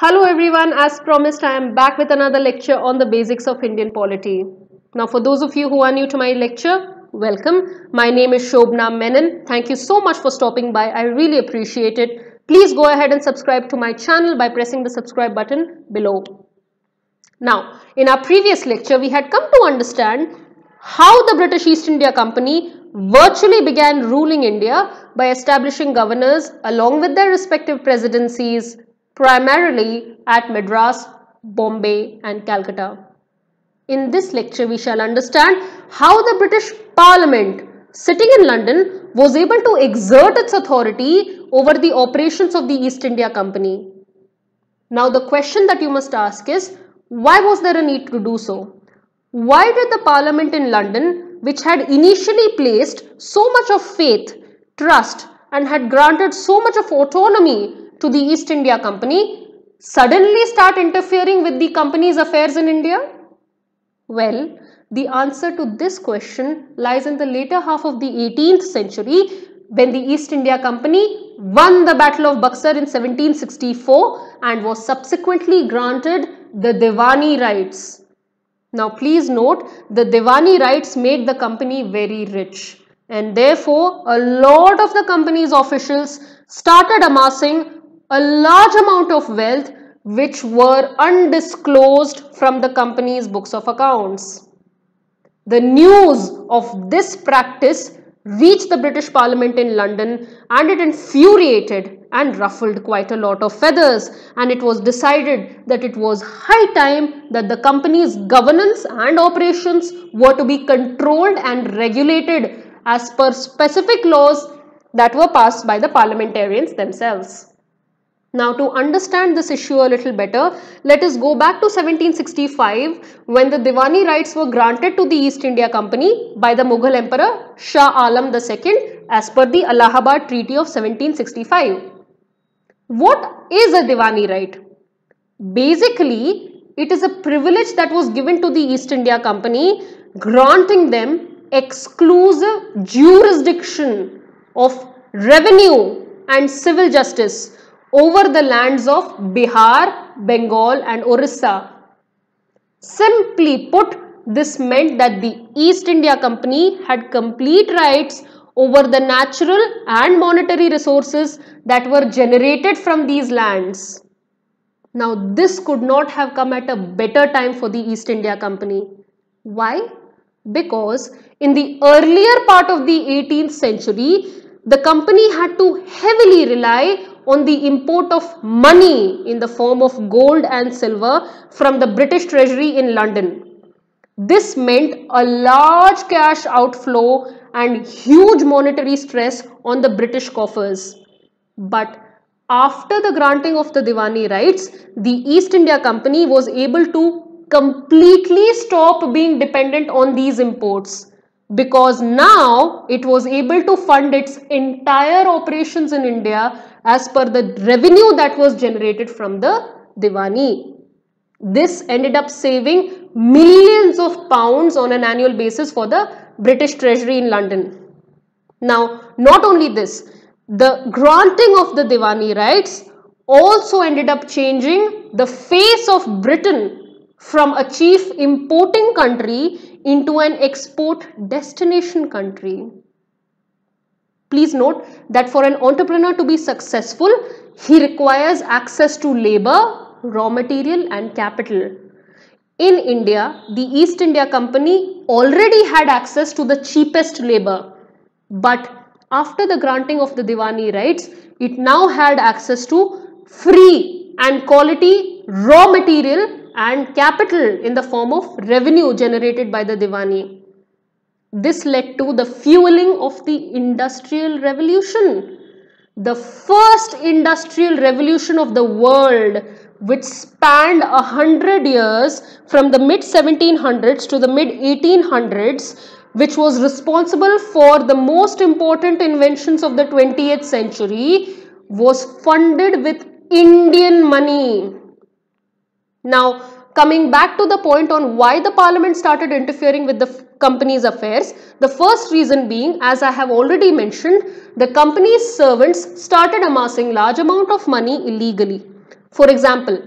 Hello everyone, as promised I am back with another lecture on the basics of Indian polity. Now for those of you who are new to my lecture, welcome. My name is Shobhana Menon. Thank you so much for stopping by. I really appreciate it. Please go ahead and subscribe to my channel by pressing the subscribe button below. Now, in our previous lecture, we had come to understand how the British East India Company virtually began ruling India by establishing governors along with their respective presidencies primarily at Madras, Bombay and Calcutta. In this lecture, we shall understand how the British Parliament sitting in London was able to exert its authority over the operations of the East India Company. Now the question that you must ask is, why was there a need to do so? Why did the Parliament in London, which had initially placed so much of faith, trust and had granted so much of autonomy to the East India Company, suddenly start interfering with the company's affairs in India? Well, the answer to this question lies in the later half of the 18th century when the East India Company won the Battle of Buxar in 1764 and was subsequently granted the Diwani rights. Now please note the Diwani rights made the company very rich and therefore a lot of the company's officials started amassing a large amount of wealth which were undisclosed from the company's books of accounts. The news of this practice reached the British Parliament in London and it infuriated and ruffled quite a lot of feathers and it was decided that it was high time that the company's governance and operations were to be controlled and regulated as per specific laws that were passed by the parliamentarians themselves. Now to understand this issue a little better, let us go back to 1765 when the Diwani rights were granted to the East India Company by the Mughal Emperor Shah Alam II as per the Allahabad Treaty of 1765. What is a Diwani right? Basically, it is a privilege that was given to the East India Company granting them exclusive jurisdiction of revenue and civil justice over the lands of Bihar, Bengal and Orissa. Simply put, this meant that the East India Company had complete rights over the natural and monetary resources that were generated from these lands. Now, this could not have come at a better time for the East India Company. Why? Because in the earlier part of the 18th century, the company had to heavily rely on the import of money in the form of gold and silver from the British Treasury in London. This meant a large cash outflow and huge monetary stress on the British coffers. But after the granting of the Diwani rights, the East India Company was able to completely stop being dependent on these imports because now it was able to fund its entire operations in India as per the revenue that was generated from the Diwani. This ended up saving millions of pounds on an annual basis for the British Treasury in London. Now, not only this, the granting of the Diwani rights also ended up changing the face of Britain from a chief importing country into an export destination country. Please note that for an entrepreneur to be successful, he requires access to labor, raw material and capital. In India, the East India Company already had access to the cheapest labor. But after the granting of the Diwani rights, it now had access to free and quality raw material and capital in the form of revenue generated by the Diwani. This led to the fueling of the industrial revolution. The first industrial revolution of the world which spanned a hundred years from the mid 1700s to the mid 1800s which was responsible for the most important inventions of the 20th century was funded with Indian money. Now, coming back to the point on why the parliament started interfering with the company's affairs, the first reason being, as I have already mentioned, the company's servants started amassing large amount of money illegally. For example,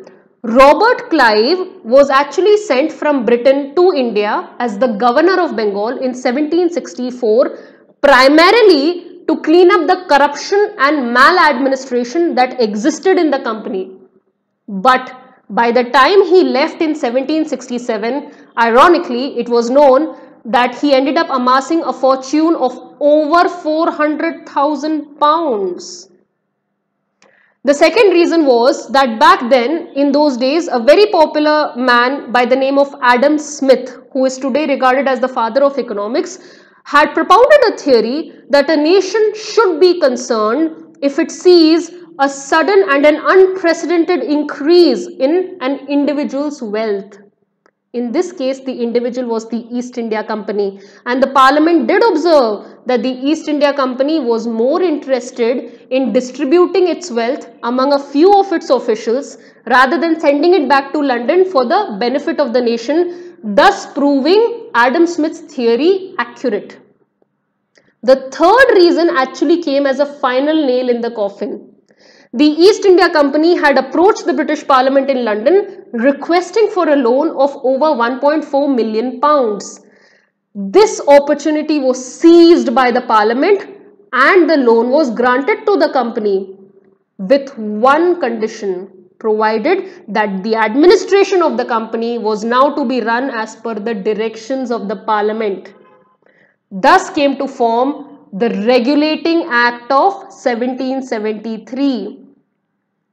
Robert Clive was actually sent from Britain to India as the governor of Bengal in 1764 primarily to clean up the corruption and maladministration that existed in the company. But by the time he left in 1767, ironically, it was known that he ended up amassing a fortune of over 400,000 pounds. The second reason was that back then, in those days, a very popular man by the name of Adam Smith, who is today regarded as the father of economics, had propounded a theory that a nation should be concerned if it sees a sudden and an unprecedented increase in an individual's wealth. In this case, the individual was the East India Company and the parliament did observe that the East India Company was more interested in distributing its wealth among a few of its officials rather than sending it back to London for the benefit of the nation, thus proving Adam Smith's theory accurate. The third reason actually came as a final nail in the coffin. The East India Company had approached the British Parliament in London requesting for a loan of over 1.4 million pounds. This opportunity was seized by the Parliament and the loan was granted to the company with one condition provided that the administration of the company was now to be run as per the directions of the Parliament. Thus came to form the Regulating Act of 1773.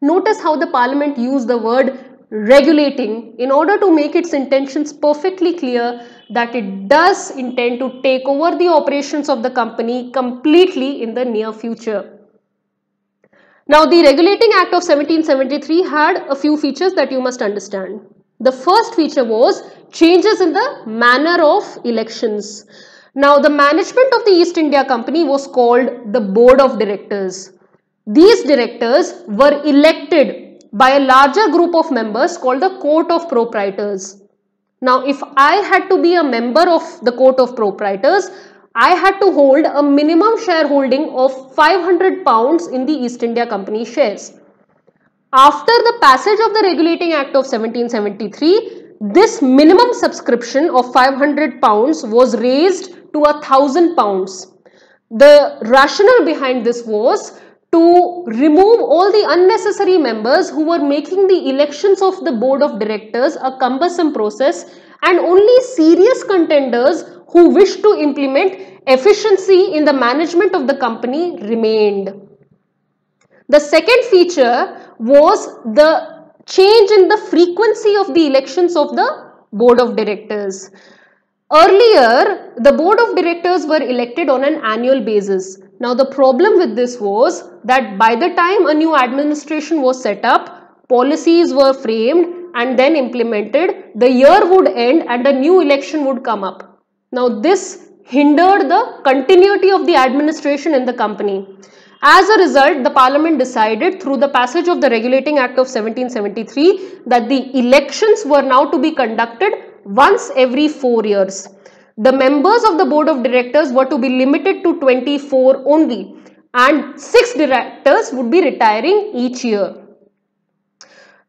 Notice how the parliament used the word regulating in order to make its intentions perfectly clear that it does intend to take over the operations of the company completely in the near future. Now the Regulating Act of 1773 had a few features that you must understand. The first feature was changes in the manner of elections. Now the management of the East India Company was called the Board of Directors. These directors were elected by a larger group of members called the Court of Proprietors. Now if I had to be a member of the Court of Proprietors, I had to hold a minimum shareholding of 500 pounds in the East India Company shares. After the passage of the Regulating Act of 1773, this minimum subscription of 500 pounds was raised to a thousand pounds. The rationale behind this was to remove all the unnecessary members who were making the elections of the board of directors a cumbersome process and only serious contenders who wished to implement efficiency in the management of the company remained. The second feature was the change in the frequency of the elections of the board of directors. Earlier, the board of directors were elected on an annual basis. Now, the problem with this was that by the time a new administration was set up, policies were framed and then implemented, the year would end and a new election would come up. Now, this hindered the continuity of the administration in the company. As a result, the parliament decided through the passage of the Regulating Act of 1773 that the elections were now to be conducted once every four years. The members of the board of directors were to be limited to 24 only and six directors would be retiring each year.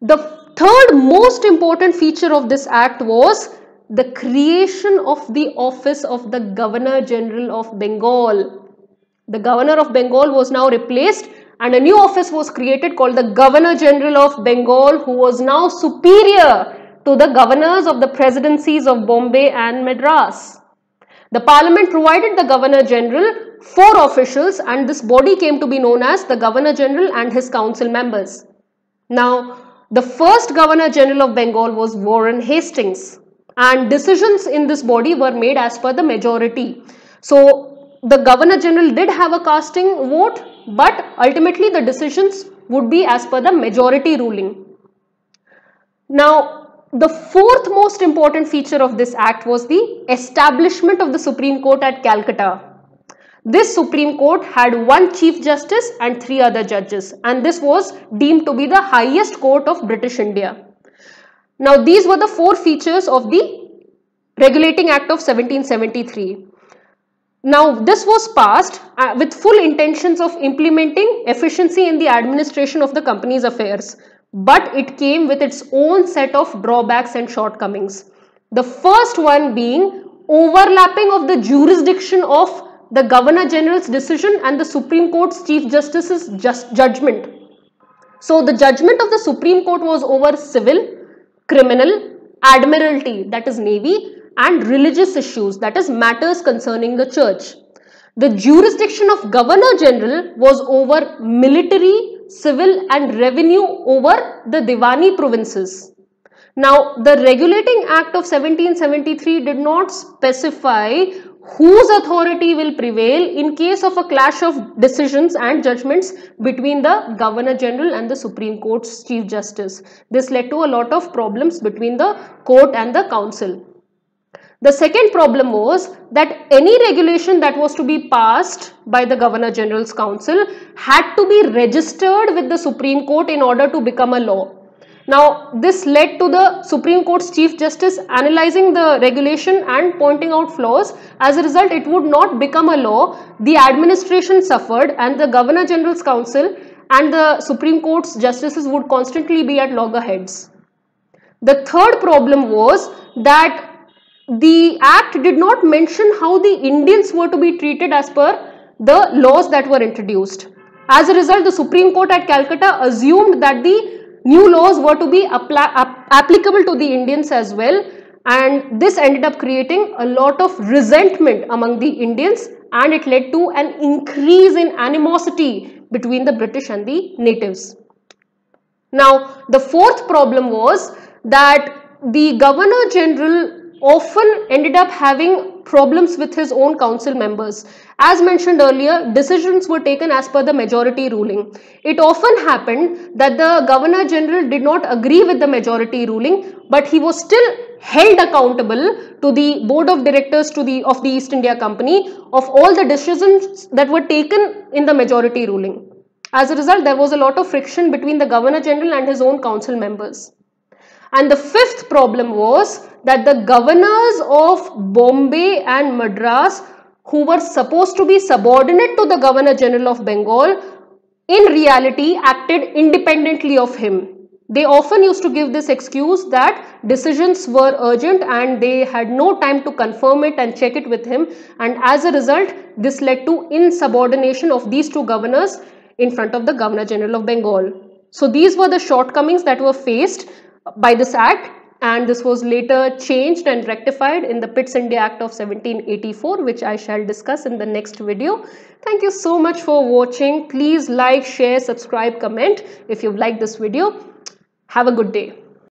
The third most important feature of this act was the creation of the office of the Governor General of Bengal. The Governor of Bengal was now replaced and a new office was created called the Governor General of Bengal who was now superior to the governors of the presidencies of Bombay and Madras. The parliament provided the governor general four officials and this body came to be known as the governor general and his council members. Now, the first governor general of Bengal was Warren Hastings and decisions in this body were made as per the majority. So, the governor general did have a casting vote but ultimately the decisions would be as per the majority ruling. Now, the fourth most important feature of this act was the establishment of the Supreme Court at Calcutta. This Supreme Court had one Chief Justice and three other judges and this was deemed to be the highest court of British India. Now these were the four features of the Regulating Act of 1773. Now this was passed uh, with full intentions of implementing efficiency in the administration of the company's affairs. But it came with its own set of drawbacks and shortcomings. The first one being overlapping of the jurisdiction of the Governor General's decision and the Supreme Court's Chief Justice's just judgment. So the judgment of the Supreme Court was over civil, criminal, admiralty that is navy and religious issues that is matters concerning the church. The jurisdiction of Governor General was over military, civil and revenue over the Diwani provinces. Now, the Regulating Act of 1773 did not specify whose authority will prevail in case of a clash of decisions and judgments between the Governor General and the Supreme Court's Chief Justice. This led to a lot of problems between the court and the council. The second problem was that any regulation that was to be passed by the Governor General's Council had to be registered with the Supreme Court in order to become a law. Now, this led to the Supreme Court's Chief Justice analyzing the regulation and pointing out flaws. As a result, it would not become a law. The administration suffered and the Governor General's Council and the Supreme Court's justices would constantly be at loggerheads. The third problem was that the act did not mention how the Indians were to be treated as per the laws that were introduced. As a result, the Supreme Court at Calcutta assumed that the new laws were to be applicable to the Indians as well and this ended up creating a lot of resentment among the Indians and it led to an increase in animosity between the British and the natives. Now the fourth problem was that the Governor General often ended up having problems with his own council members. As mentioned earlier, decisions were taken as per the majority ruling. It often happened that the Governor General did not agree with the majority ruling, but he was still held accountable to the board of directors to the of the East India Company of all the decisions that were taken in the majority ruling. As a result, there was a lot of friction between the Governor General and his own council members. And the fifth problem was that the governors of Bombay and Madras who were supposed to be subordinate to the Governor General of Bengal in reality acted independently of him. They often used to give this excuse that decisions were urgent and they had no time to confirm it and check it with him and as a result this led to insubordination of these two governors in front of the Governor General of Bengal. So these were the shortcomings that were faced by this act and this was later changed and rectified in the Pitt's India Act of 1784 which I shall discuss in the next video. Thank you so much for watching. Please like, share, subscribe, comment if you've liked this video. Have a good day.